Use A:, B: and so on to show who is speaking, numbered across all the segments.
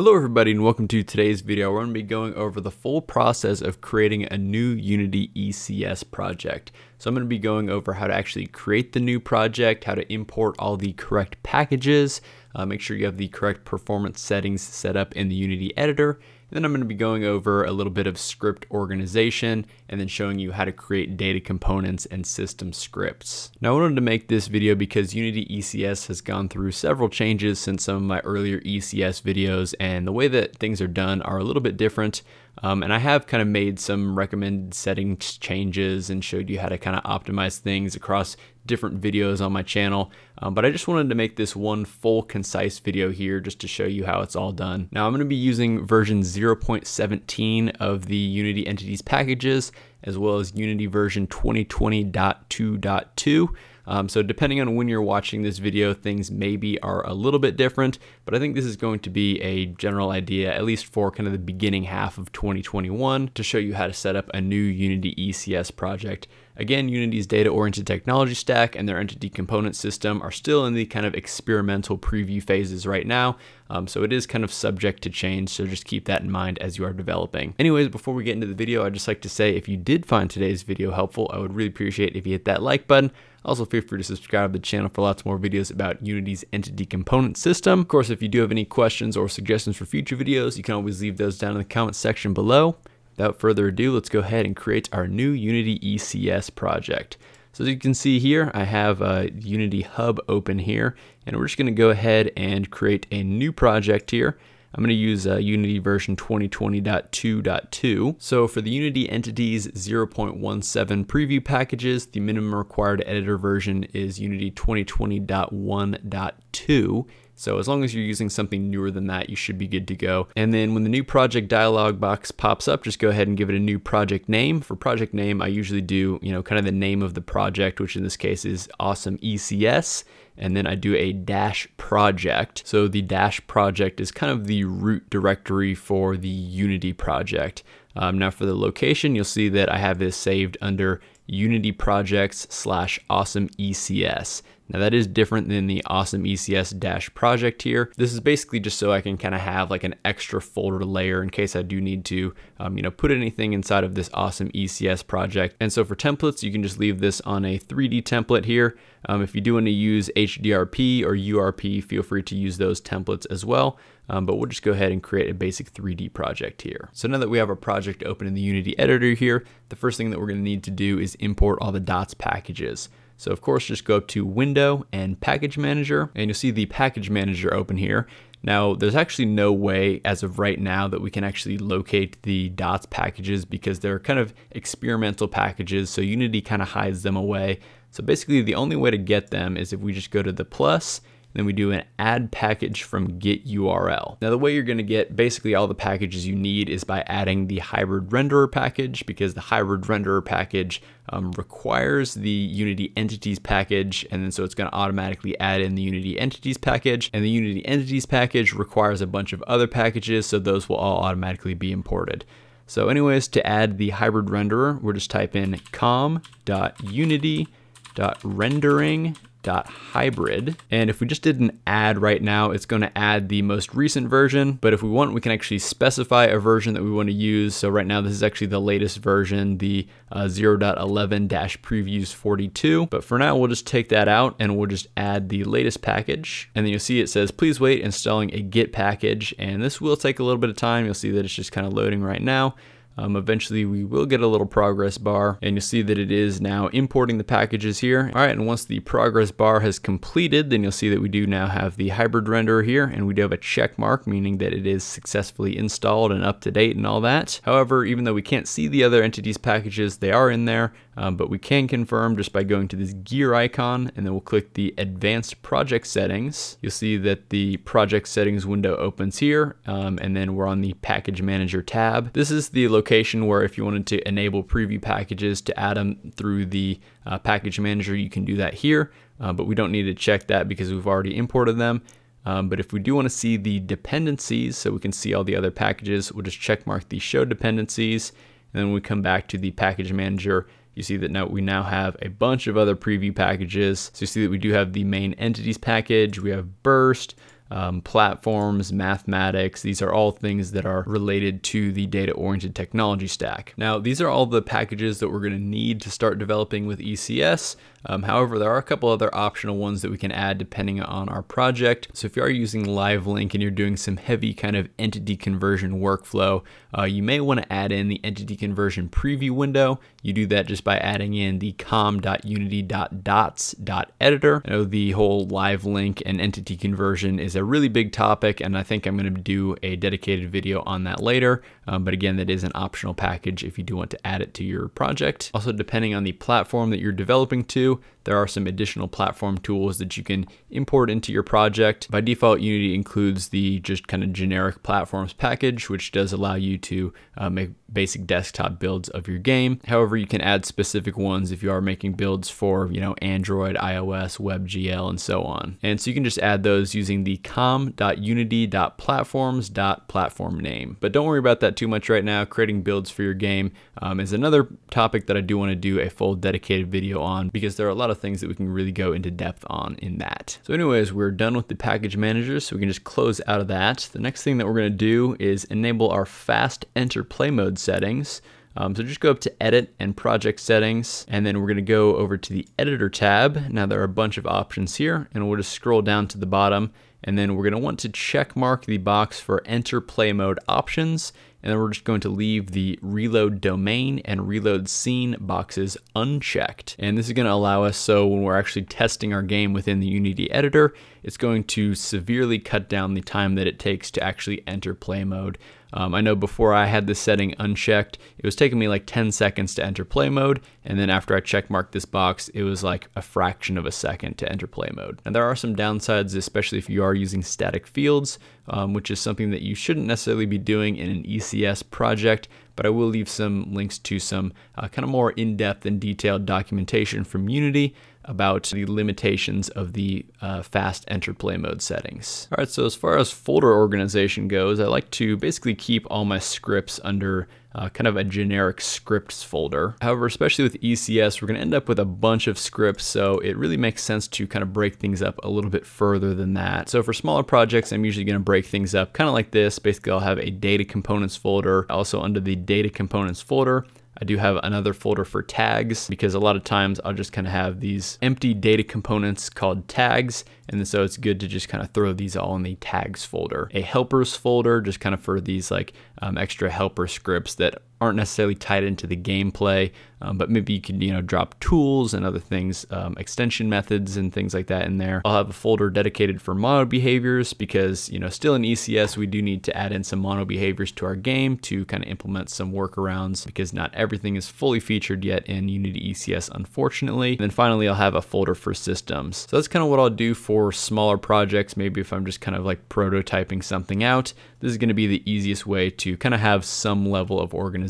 A: Hello everybody and welcome to today's video. We're going to be going over the full process of creating a new Unity ECS project. So I'm going to be going over how to actually create the new project, how to import all the correct packages, uh, make sure you have the correct performance settings set up in the Unity editor, then I'm going to be going over a little bit of script organization and then showing you how to create data components and system scripts. Now I wanted to make this video because Unity ECS has gone through several changes since some of my earlier ECS videos and the way that things are done are a little bit different. Um, and I have kind of made some recommended settings changes and showed you how to kind of optimize things across different videos on my channel. Um, but I just wanted to make this one full concise video here just to show you how it's all done. Now I'm going to be using version 0.17 of the Unity Entities packages as well as Unity version 2020.2.2. Um, so depending on when you're watching this video, things maybe are a little bit different, but I think this is going to be a general idea, at least for kind of the beginning half of 2021, to show you how to set up a new Unity ECS project. Again, Unity's data-oriented technology stack and their entity component system are still in the kind of experimental preview phases right now, um, so it is kind of subject to change, so just keep that in mind as you are developing. Anyways, before we get into the video, I'd just like to say if you did find today's video helpful, I would really appreciate if you hit that like button. Also, feel free to subscribe to the channel for lots more videos about Unity's entity component system. Of course, if you do have any questions or suggestions for future videos, you can always leave those down in the comment section below. Without further ado, let's go ahead and create our new Unity ECS project. So as you can see here, I have a Unity Hub open here, and we're just going to go ahead and create a new project here. I'm going to use uh, Unity version 2020.2.2. So for the Unity Entities 0.17 preview packages, the minimum required editor version is Unity 2020.1.2. So as long as you're using something newer than that, you should be good to go. And then when the new project dialog box pops up, just go ahead and give it a new project name. For project name, I usually do, you know, kind of the name of the project, which in this case is Awesome ECS and then I do a dash project. So the dash project is kind of the root directory for the Unity project. Um, now for the location, you'll see that I have this saved under Unity projects slash awesome ECS. Now that is different than the awesome ECS dash project here. This is basically just so I can kind of have like an extra folder layer in case I do need to, um, you know, put anything inside of this awesome ECS project. And so for templates, you can just leave this on a 3D template here. Um, if you do want to use HDRP or URP, feel free to use those templates as well. Um, but we'll just go ahead and create a basic 3D project here. So now that we have our project open in the Unity editor here, the first thing that we're going to need to do is import all the dots packages. So of course, just go up to Window and Package Manager, and you'll see the Package Manager open here. Now, there's actually no way as of right now that we can actually locate the dots packages because they're kind of experimental packages, so Unity kind of hides them away. So basically, the only way to get them is if we just go to the plus then we do an add package from git URL. Now the way you're gonna get basically all the packages you need is by adding the hybrid renderer package because the hybrid renderer package um, requires the Unity entities package and then so it's gonna automatically add in the Unity entities package and the Unity entities package requires a bunch of other packages so those will all automatically be imported. So anyways, to add the hybrid renderer, we'll just type in com.unity.rendering dot hybrid. And if we just did an add right now it's going to add the most recent version. But if we want we can actually specify a version that we want to use. So right now this is actually the latest version the uh, 0.11 dash previews 42 but for now we'll just take that out and we'll just add the latest package. And then you'll see it says please wait installing a git package. And this will take a little bit of time. You'll see that it's just kind of loading right now um, eventually we will get a little progress bar and you'll see that it is now importing the packages here. All right, and once the progress bar has completed, then you'll see that we do now have the hybrid renderer here and we do have a check mark, meaning that it is successfully installed and up to date and all that. However, even though we can't see the other entities packages, they are in there, um, but we can confirm just by going to this gear icon and then we'll click the advanced project settings. You'll see that the project settings window opens here um, and then we're on the package manager tab. This is the location where if you wanted to enable preview packages to add them through the uh, package manager, you can do that here, uh, but we don't need to check that because we've already imported them. Um, but if we do want to see the dependencies, so we can see all the other packages, we'll just check mark the show dependencies. And then we come back to the package manager you see that now we now have a bunch of other preview packages. So you see that we do have the main entities package, we have burst, um, platforms, mathematics. These are all things that are related to the data oriented technology stack. Now, these are all the packages that we're going to need to start developing with ECS. Um, however, there are a couple other optional ones that we can add depending on our project. So if you are using LiveLink and you're doing some heavy kind of entity conversion workflow, uh, you may want to add in the entity conversion preview window. You do that just by adding in the com.unity.dots.editor. I know the whole LiveLink and entity conversion is a really big topic, and I think I'm going to do a dedicated video on that later. Um, but again, that is an optional package if you do want to add it to your project. Also, depending on the platform that you're developing to, to there are some additional platform tools that you can import into your project. By default, Unity includes the just kind of generic platforms package, which does allow you to uh, make basic desktop builds of your game. However, you can add specific ones if you are making builds for, you know, Android, iOS, WebGL, and so on. And so you can just add those using the com.unity.platforms.platform name. But don't worry about that too much right now. Creating builds for your game um, is another topic that I do want to do a full dedicated video on because there are a lot of things that we can really go into depth on in that. So anyways, we're done with the package manager, so we can just close out of that. The next thing that we're going to do is enable our fast enter play mode settings. Um, so just go up to edit and project settings and then we're going to go over to the editor tab. Now there are a bunch of options here and we'll just scroll down to the bottom and then we're going to want to check mark the box for enter play mode options and then we're just going to leave the reload domain and reload scene boxes unchecked. And this is going to allow us so when we're actually testing our game within the Unity editor, it's going to severely cut down the time that it takes to actually enter play mode. Um, I know before I had this setting unchecked, it was taking me like 10 seconds to enter play mode, and then after I check marked this box, it was like a fraction of a second to enter play mode. And there are some downsides, especially if you are using static fields, um, which is something that you shouldn't necessarily be doing in an ECS project, but I will leave some links to some uh, kind of more in-depth and detailed documentation from Unity about the limitations of the uh, fast enter play mode settings. All right, so as far as folder organization goes, I like to basically keep all my scripts under uh, kind of a generic scripts folder. However, especially with ECS, we're going to end up with a bunch of scripts, so it really makes sense to kind of break things up a little bit further than that. So for smaller projects, I'm usually going to break things up kind of like this. Basically, I'll have a data components folder. Also under the data components folder, I do have another folder for tags because a lot of times I'll just kind of have these empty data components called tags and so it's good to just kind of throw these all in the tags folder. A helpers folder just kind of for these like um, extra helper scripts that aren't necessarily tied into the gameplay, um, but maybe you can you know drop tools and other things, um, extension methods and things like that in there. I'll have a folder dedicated for mono behaviors because you know still in ECS we do need to add in some mono behaviors to our game to kind of implement some workarounds because not everything is fully featured yet in Unity ECS unfortunately. And then finally I'll have a folder for systems. So that's kind of what I'll do for smaller projects. Maybe if I'm just kind of like prototyping something out, this is going to be the easiest way to kind of have some level of organization.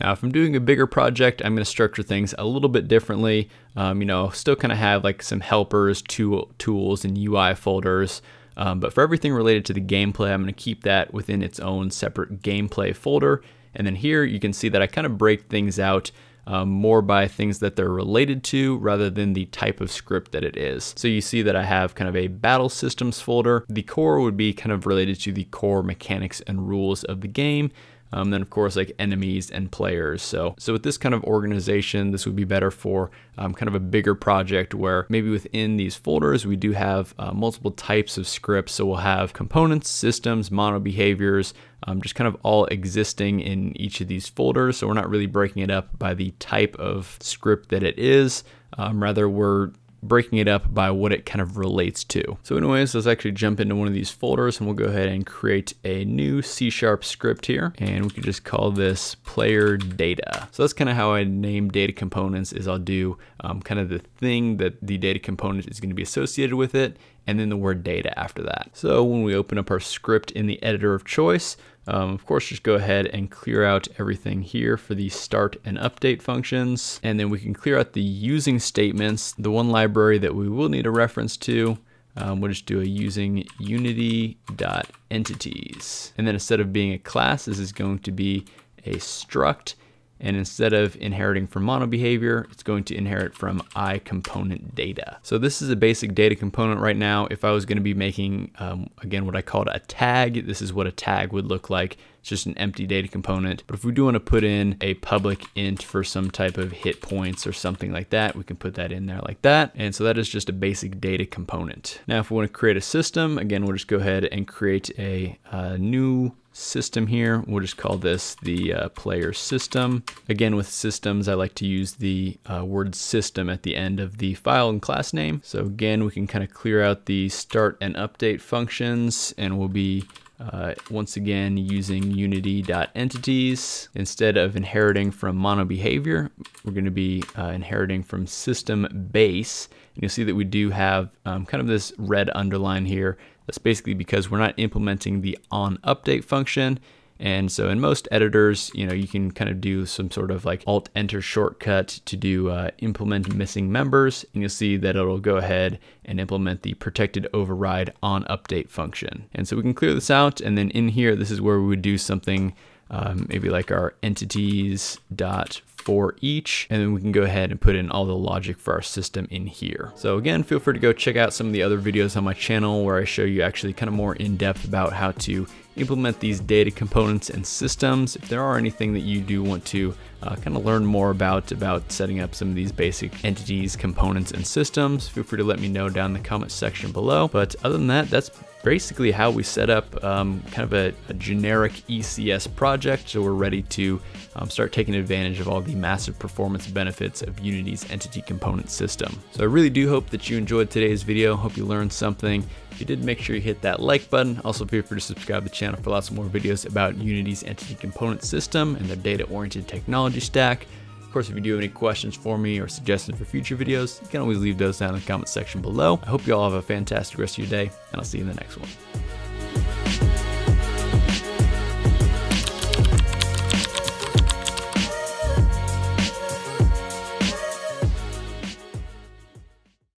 A: Now, if I'm doing a bigger project, I'm going to structure things a little bit differently. Um, you know, still kind of have like some helpers, tool, tools, and UI folders. Um, but for everything related to the gameplay, I'm going to keep that within its own separate gameplay folder. And then here you can see that I kind of break things out um, more by things that they're related to rather than the type of script that it is. So you see that I have kind of a battle systems folder. The core would be kind of related to the core mechanics and rules of the game. Um, then of course like enemies and players. So, so with this kind of organization, this would be better for um, kind of a bigger project where maybe within these folders, we do have uh, multiple types of scripts. So we'll have components, systems, mono behaviors, um, just kind of all existing in each of these folders. So we're not really breaking it up by the type of script that it is. Um, rather, we're breaking it up by what it kind of relates to. So anyways, let's actually jump into one of these folders and we'll go ahead and create a new C sharp script here. And we could just call this player data. So that's kind of how I name data components is I'll do um, kind of the thing that the data component is going to be associated with it and then the word data after that. So when we open up our script in the editor of choice, um, of course, just go ahead and clear out everything here for the start and update functions. And then we can clear out the using statements. The one library that we will need a reference to, um, we'll just do a using unity.entities. And then instead of being a class, this is going to be a struct. And instead of inheriting from mono behavior, it's going to inherit from I component data. So this is a basic data component right now. If I was going to be making, um, again, what I called a tag, this is what a tag would look like. It's just an empty data component. But if we do want to put in a public int for some type of hit points or something like that, we can put that in there like that. And so that is just a basic data component. Now, if we want to create a system, again, we'll just go ahead and create a, a new system here. We'll just call this the uh, player system. Again, with systems, I like to use the uh, word system at the end of the file and class name. So again, we can kind of clear out the start and update functions and we'll be uh, once again using unity.entities. Instead of inheriting from mono behavior, we're going to be uh, inheriting from system base. And you'll see that we do have um, kind of this red underline here. That's basically because we're not implementing the on update function. And so in most editors, you know, you can kind of do some sort of like alt enter shortcut to do uh, implement missing members. And you'll see that it'll go ahead and implement the protected override on update function. And so we can clear this out. And then in here, this is where we would do something um, maybe like our entities dot for each, and then we can go ahead and put in all the logic for our system in here. So again, feel free to go check out some of the other videos on my channel where I show you actually kind of more in depth about how to implement these data components and systems. If there are anything that you do want to uh, kind of learn more about, about setting up some of these basic entities, components, and systems, feel free to let me know down in the comment section below. But other than that, that's basically how we set up um, kind of a, a, generic ECS project so we're ready to um, start taking advantage of all the massive performance benefits of Unity's entity component system. So I really do hope that you enjoyed today's video, hope you learned something. If you did, make sure you hit that like button. Also feel free to subscribe to the channel for lots more videos about Unity's entity component system and their data-oriented technology stack. Of course, if you do have any questions for me or suggestions for future videos, you can always leave those down in the comment section below. I hope you all have a fantastic rest of your day, and I'll see you in the next one.